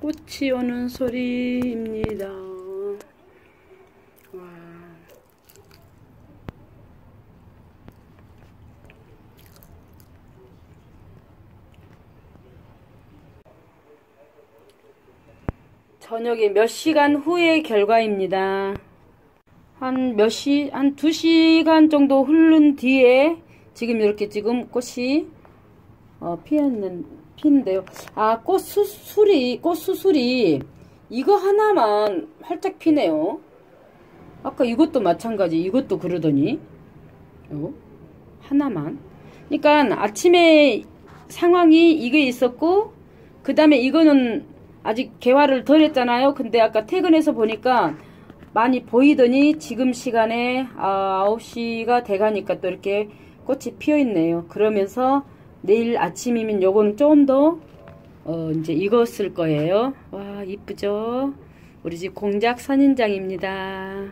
꽃이 오는 소리입니다. 와. 저녁에 몇 시간 후의 결과입니다. 한 몇 시, 한두 시간 정도 흐른 뒤에 지금 이렇게 지금 꽃이 어, 피었는, 피는데요. 아, 꽃 수술이, 꽃 수술이 이거 하나만 활짝 피네요. 아까 이것도 마찬가지. 이것도 그러더니. 요 하나만. 그러니까 아침에 상황이 이게 있었고, 그 다음에 이거는 아직 개화를 덜 했잖아요. 근데 아까 퇴근해서 보니까 많이 보이더니 지금 시간에 아, 9시가 돼가니까 또 이렇게 꽃이 피어 있네요. 그러면서 내일 아침이면 요거는 좀더 어, 이제 익었을 거예요. 와, 이쁘죠? 우리 집 공작 선인장입니다.